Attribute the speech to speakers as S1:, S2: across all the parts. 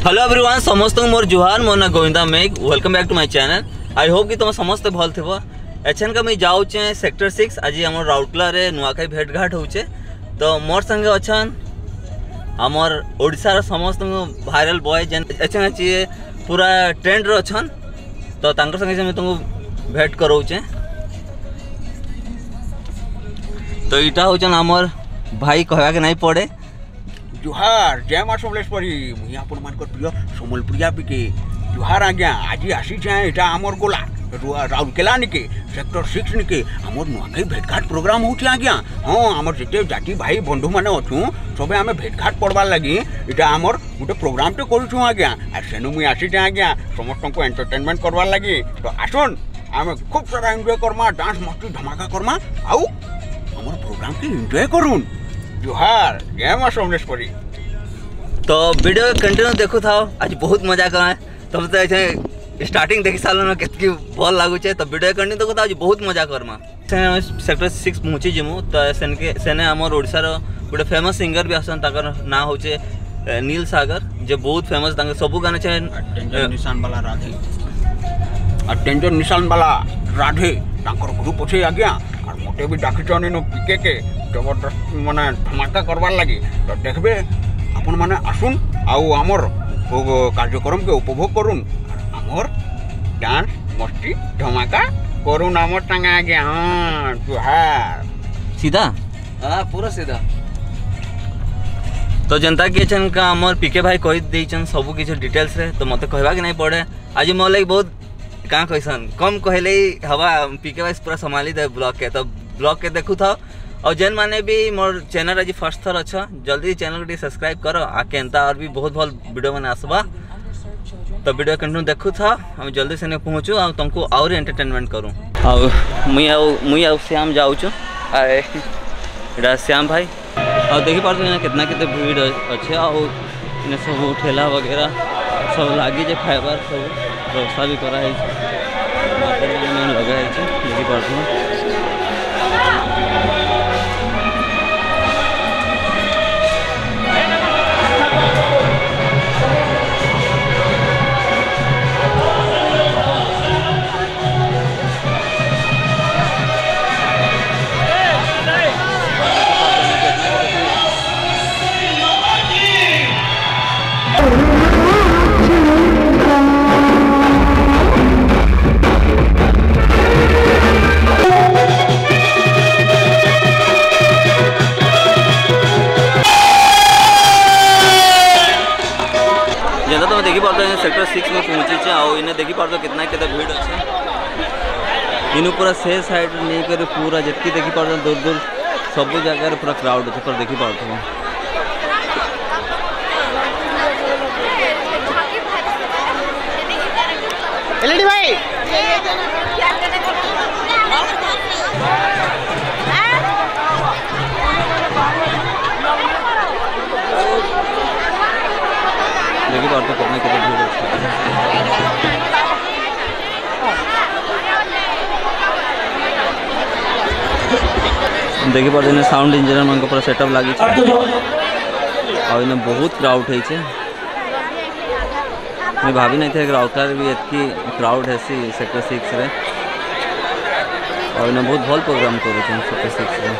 S1: Hello everyone समस्त मोर जुहार मोर ना Govinda Megh. Welcome back to my channel I hope कि तुम समस्ते भल थो एचएन का मुझे जाऊे सेक्टर सिक्स आज आम राउरकेला नुआखाई भेटघाट हो तो मोर संगे अच्छा आमर ओडार समस्त भाइराल बॉय जेन एचएन जी पूरा ट्रेंड रन तो संगे से तुमको भेट करोचे तो यहाँ हूँ आमर भाई कहवाके नहीं पड़े।
S2: ଜୁହାର ଜୟ ମା ସମଲେଶ୍ୱରୀ ମୁଇଁ ଆପଣମାନଙ୍କର ପ୍ରିୟ ସମ୍ବଲପୁରିଆ ପିକେ ଜୁହାର ଆଜ୍ଞା ଆଜି ଆସିଛେଁ ଏଇଟା ଆମର ଗୋଲା ରାଉରକେଲା ନିକେ ସେକ୍ଟର ସିକ୍ସ ନିକେ ଆମର ନୂଆଖାଇ ଭେଟଘାଟ ପ୍ରୋଗ୍ରାମ ହଉଛେ ଆଜ୍ଞା ହଁ ଆମର ଯେତେ ଜାତି ଭାଇ ବନ୍ଧୁମାନେ ଅଛୁଁ ସବେ ଆମେ ଭେଟଘାଟ ପଡ଼ବାର୍ ଲାଗି ଏଇଟା ଆମର ଗୋଟେ ପ୍ରୋଗ୍ରାମଟେ କରୁଛୁଁ ଆଜ୍ଞା ଆର୍ ସେନୁ ମୁଇଁ ଆସିଛେଁ ଆଜ୍ଞା ସମସ୍ତଙ୍କୁ ଏଣ୍ଟରଟେନମେଣ୍ଟ କରବାର୍ ଲାଗି ତ ଆସୁନ୍ ଆମେ ଖୁବ୍ ସାରା ଏନ୍ଜୟ କର୍ମା ଡାନ୍ସ ମସ୍ତି ଧମାକା କର୍ମା ଆଉ ଆମର ପ୍ରୋଗ୍ରାମକେ ଏନ୍ଜୟ କରୁନ୍ जोहार जय माँ सोमनेश्वरी।
S1: तो वीडियो कंटिन्यू देखु था आज बहुत मज़ा कराए तुम तो ऐसे स्टार्टिंग देखी साल में कितनी बॉल तो वीडियो कंटिन्यू देखो था आज बहुत मज़ा करमा सेक्टर सिक्स पहुँची जिमु तो सेने आमर ओडार गोटे फ़ेमस सिंगर भी आसन तर ना हो नील सागर जे बहुत फ़ेमस सबू गाने
S2: राधे। ग्रुप अच्छे आज्ञा। कटे भी डाकिचन पिके के ज़बरदस्त मान धमाका करवार लगे तो देखे आपन मैंने आसन आमर
S1: कार्यक्रम
S3: के उपभोग करूँ
S1: तो जनता किए का अमर पीके भाई कही दे सब किसी डिटेल्स रे तो मत कह नहीं पड़े आज मोल बहुत कह कम कहले हवा पीके भाई पूरा संभाली दे ब्लॉक के तो ब्लग के देखु था और जेन माने भी मोर चैनल आज फ़र्स्ट थर अच्छा जल्दी चैनल को सब्सक्राइब करो आके एंता और भी बहुत भल वीडियो मैंने आसवा तो वीडियो कंटिन्यू देखु था आम जल्दी से पहुँचू आ तुमको आहरी एंटरटेनमेंट करूँ आउ मुई आउ मुई आउ श्याम जाऊँ अरे यहाँ श्याम भाई और देखी पार्थ ना कितना कितने भीड़ अच्छे आउ इन्हें सब ठेला वगैरह सब लगी जे खाइबार सब व्यवस्था भी कराई मार्केट में लगा देखी पार्थ ପୁରା ସେ ସାଇଡ଼୍ ନେଇକରି ପୁରା ଯେତ୍କି ଦେଖିପାରୁଛ ଦୂର ଦୂର ସବୁ ଜାଗାରେ ପୁରା କ୍ରାଉଡ଼ ଅଛି ପୁରା ଦେଖିପାରୁଥିବ। ଦେଖିପାରୁଛ ଏନେ ସାଉଣ୍ଡ ଇଞ୍ଜିନିୟରମାନଙ୍କ ପୁରା ସେଟଅପ୍ ଲାଗିଛି ଆଉ ଏନେ ବହୁତ କ୍ରାଉଡ଼ ହେଇଛେ ମୁଇଁ ଭାବି ନାଇଥାଏ କି ରାଉରକେଲାରେ ବି ଏତ୍କି କ୍ରାଉଡ଼ ହେସି ସେକ୍ଟର ସିକ୍ସରେ ଆଉ ଏନେ ବହୁତ ଭଲ ପ୍ରୋଗ୍ରାମ କରୁଛନ୍ ସେକ୍ଟର ସିକ୍ସରେ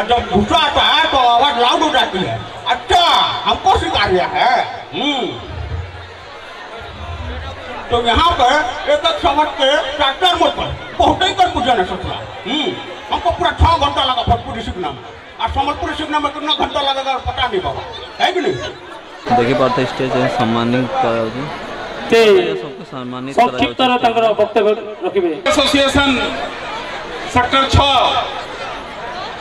S2: और जब गुस्सा है तो आवाज़ लाउड हो जाती है अच्छा हमको स्वीकार दिया है तो यहाँ पर एक एक समझ के ट्रैक्टर मोड़ पर बहुत ही कर पूजा नहीं सकता हमको पूरा छह घंटा लगा भोजपुरी सीखना में और समझपुरी सीखने में कितना घंटा लगेगा पता नहीं बाबा है कि नहीं
S1: देखिए बात है स्टेज है सम्मानित
S3: कराओगे
S1: सबको सम्मानित
S3: संक्षिप्त तरह तंग वक्तव्य
S4: रखिबे एसोसिएशन सेक्टर छह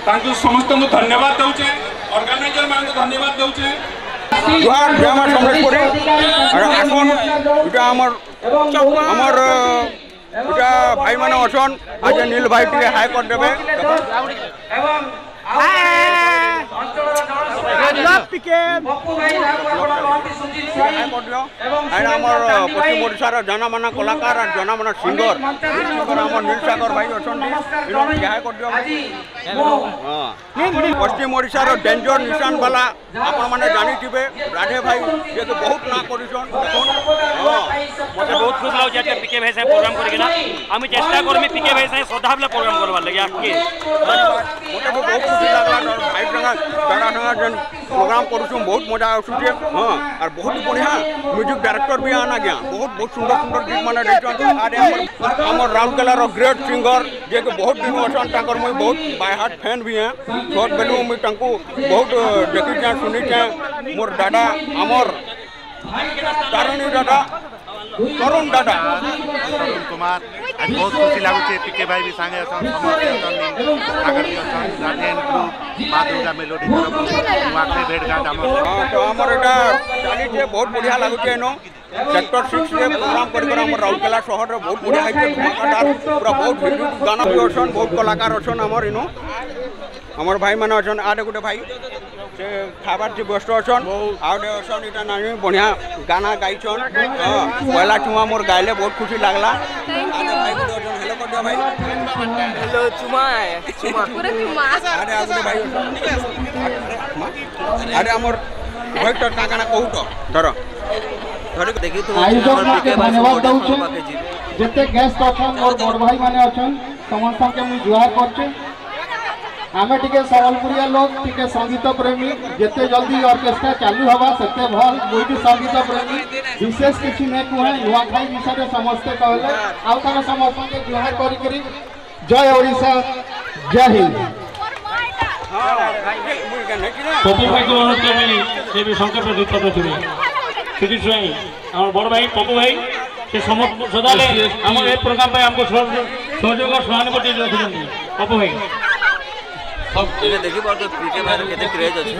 S4: ତାଙ୍କୁ ସମସ୍ତଙ୍କୁ ଧନ୍ୟବାଦ ଦେଉଛେ ଅର୍ଗାନାଇଜର ମାନଙ୍କୁ ଧନ୍ୟବାଦ ଦେଉଛେ
S2: জোহার জয় আমার সমলেশ্বরী আর আসন এটা আমার আমার এটা ভাই মানে অছন আজ নীল ভাই টিকে হাই করে দেবে এন্ড আমার পশ্চিম ওড়িশার জনমানা কলাকার আর জনমানা সিঙ্গর আমার নীলসাগর ভাই অনেক পশ্চিম ওড়িশার ডেঞ্জর নিশান বালা আপনার জানিথে রাধে ভাই যে বহুত না করছেন
S3: মতো বহুত খুশ লাগুছে আজকে পিকে ভাই সাহেব প্রোগ্রাম করি আমি চেষ্টা করবি পিকে ভাই সাহেব সদাবেলা প্রোগ্রাম করবার লাগে আজকে
S2: মতো বহুত খুশি লাগলা ভাই টাকা টাকা টাকা ତାରା ସାଙ୍ଗେ ଯେନ୍ ପ୍ରୋଗ୍ରାମ କରୁଛୁଁ ବହୁତ ମଜା ଆସୁଛେ ହଁ ଆର୍ ବହୁତ ବଢ଼ିଆ ମ୍ୟୁଜିକ୍ ଡାଇରେକ୍ଟର ବି ଆନ୍ ଆଜ୍ଞା ବହୁତ ବହୁତ ସୁନ୍ଦର ସୁନ୍ଦର ଗୀତ ମାନେ ଦେଇଛନ୍ ଆରେ ଆମର ଆମର ରାଉରକେଲାର ଗ୍ରେଟ୍ ସିଙ୍ଗର ଯିଏକି ବହୁତ ଦିନ ଅଛନ୍ ତାଙ୍କର ମୁଇଁ ବହୁତ ବାଇ ହାର୍ଟ ଫ୍ୟାନ୍ ବି ହେଁ ଛୋଟ ବେଲୁ ମୁଇଁ ତାଙ୍କୁ ବହୁତ ଦେଖିଛେଁ ଶୁଣିଛେଁ ମୋର ଦାଦା ଆମର ତାରିଣୀ ଦାଦା ତରୁଣ ଦାଦା
S5: ଅରୁଣ କୁମାର ଆଜି ବହୁତ ଖୁସି ଲାଗୁଛି ପିକେ ଭାଇ ବି ସାଙ୍ଗେ ଅଛନ୍ ସମସ୍ତେ ଅଛନ୍ ସାଗର ବି ଅଛନ୍ ଗାର୍ଡିଆନ୍ ଗ୍ରୁପ୍ ମା ଦୁର୍ଗା ମେଲୋଡି ତରଫରୁ ନୂଆଖାଇ ଭେଟଘାଟ ଆମର
S2: ହଁ ତ ଆମର ଏଇଟା ଚାଲିଛେ ବହୁତ ବଢ଼ିଆ ଲାଗୁଛେ ଏନ সেক্টর সিক্সরে প্রোগ্রাম করি আমার রাউরকেলা সহরের বহুত বড়িয়া হয়েছে ধুমাকাটার পুরা বহুত গান বি অছন বহুত কলাকার অছন আমার ইনো। আমার ভাই মানে অছন আরে গোটে ভাই সে খাবার যে ব্যস্ত অছন আর গোটে অছন এটা নানি বঢ়িয়া গানা গাইছন। হ্যাঁ, পয়লা চুমা মোর গাইলে বহুত খুশি লাগলা। আরে ভাই গোটে অছন হ্যালো কর ভাই। হ্যালো চুমা চুমা। পুরা চুমা। আরে আমার ভাই
S1: তো কানা ধর।
S6: ଧରିକି
S1: ଦେଖିଥିବ ଆୟୋଜକମାନକେ
S6: ଧନ୍ୟବାଦ ଦଉଛେ ଯେତେ ଗେଷ୍ଟ ଅଛନ୍ ମୋର ବଡ଼ ଭାଇମାନେ ଅଛନ୍ ସମସ୍ତଙ୍କୁ ମୁଁ ଜୁହାର କରୁଛେ ଆମେ ଟିକେ ସମ୍ବଲପୁରିଆ ଲୋକ ଟିକେ ସଙ୍ଗୀତ ପ୍ରେମୀ ଯେତେ ଜଲ୍ଦି ଅର୍କେଷ୍ଟ୍ରା ଚାଲୁ ହେବା ସେତେ ଭଲ। ମୁଁ ବି ସଙ୍ଗୀତ ପ୍ରେମୀ। ବିଶେଷ କିଛି ନାଇଁ କୁହେ ନୂଆଖାଇ ବିଷୟରେ ସମସ୍ତେ କହିଲେ। ଆଉ ତାର ସମସ୍ତଙ୍କୁ ଜୁହାର କରିକିରି ଜୟ ଓଡ଼ିଶା ଜୟ ହିନ୍ଦ।
S3: ସେଥିପାଇଁ ଅନୁରୋଧ କରିବି ସେ ବି ସଂକଟ ଯୁକ୍ତ ଥିଲେ সুধীর স্বাই আমার বড় ভাই পপু ভাই সে সদালে আমার এই প্রোগ্রাম পাই আমাকে সহযোগ সহানুভূতি রাখুଛନ୍ତି পপু ভাই।
S1: সব দেখি পিকে ভাইর কেতে
S3: ক্রেজ আছে।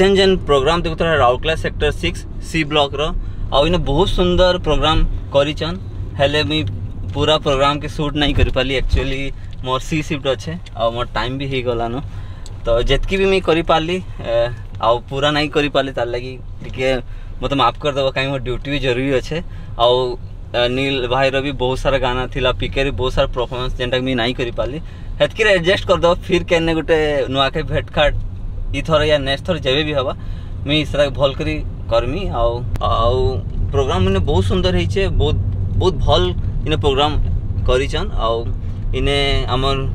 S3: जेन जेन प्रोग्राम देखु
S7: Rourkela sector six C block रही बहुत सुंदर प्रोग्राम करीचन। पूरा प्रोग्राम के सुट नहीं कर पार्ली एक्चुअली मोर सी सिफ्ट अच्छे। मोर टाइम भी हो गलान तो जितकी भी मुझे करपाली आ पूरा नहीं कर पाली, तार लगी टी
S1: मत तो माफ़ करदेव कहीं मोर ड्यूटी भी ज़रूरी अच्छे। आउ नील भाईर भी बहुत सारा गाना थिला पिके बहुत सारा परफॉर्मेंस जेनटा मुझे नहीं करपाली हेतक एडजस्ट करदेव फिर कैने गोटे नुआखाई भेटघाट इथर या नेक्स्ट थर जब भी हवा मुई सेटा भल करी करमी आउ प्रोग्राम मैंने बहुत सुंदर है बहुत बहुत भल इने प्रोग्राम करीचन आउ इने आमर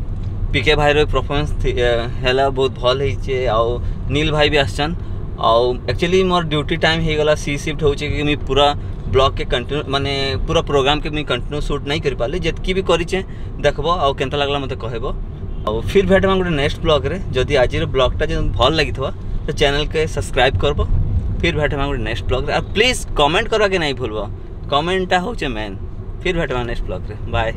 S1: पिके भाई परफॉर्मेंस है बहुत भल होचे आउ नील भाई भी आसन आउ एक्चुअली मोर ड्यूटी टाइम हो गला सी शिफ्ट हो मुई पूरा ब्लॉग के कंटिन्यू माने पूरा प्रोग्राम के मुई कंटिन्यू शूट नहीं कर जितकी भी करीचे देखब आउ के लगला मत कहब ଆଉ ଫିର୍ ଭେଟମା ଗୋଟେ ନେକ୍ସଟ ବ୍ଲଗ୍ରେ ଯଦି ଆଜିର ବ୍ଲଗ୍ଟା ଯଦି ଭଲ ଲାଗିଥିବ ତ ଚ୍ୟାନେଲ୍କେ ସବସ୍କ୍ରାଇବ୍ କରବ। ଫିର୍ ଭେଟମା ଗୋଟେ ନେକ୍ସଟ ବ୍ଲଗ୍ରେ ଆଉ ପ୍ଲିଜ୍ କମେଣ୍ଟ କରବାକେ ନାଇଁ ଭୁଲବ। କମେଣ୍ଟଟା ହଉଛେ ମେନ୍ ଫିର୍ ଭେଟମା ନେକ୍ସଟ ବ୍ଲଗ୍ରେ ବାଏ